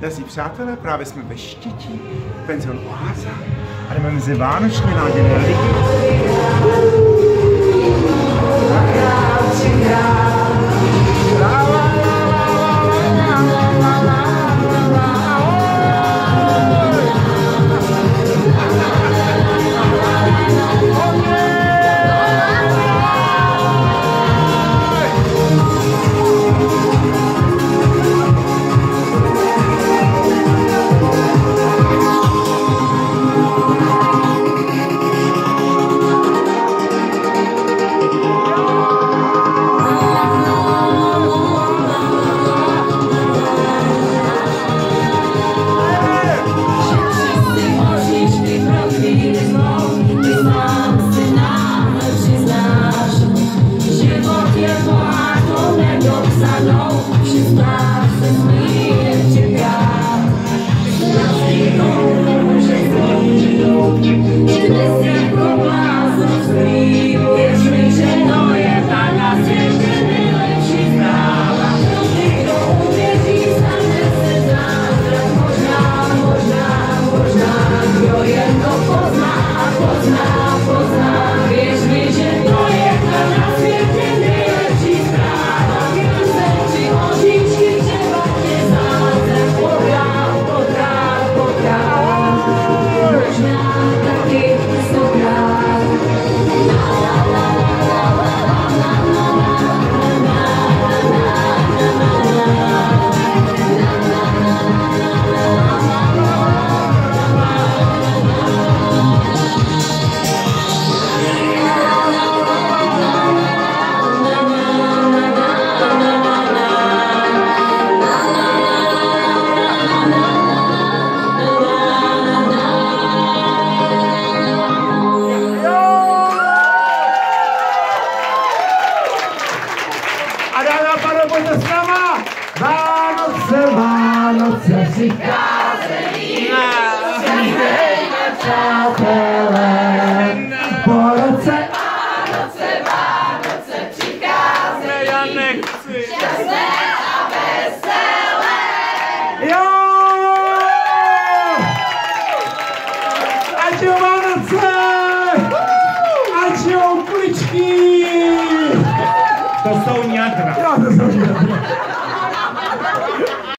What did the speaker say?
Drazí přátelé, právě jsme ve Štětí, penzion Oáza a jdeme mezi vánočně náděné lidi. Thank you. A dámy a pánové, pojďte s náma! Vánoce, Vánoce přicházejí, To są niadra. Ja to są niadra.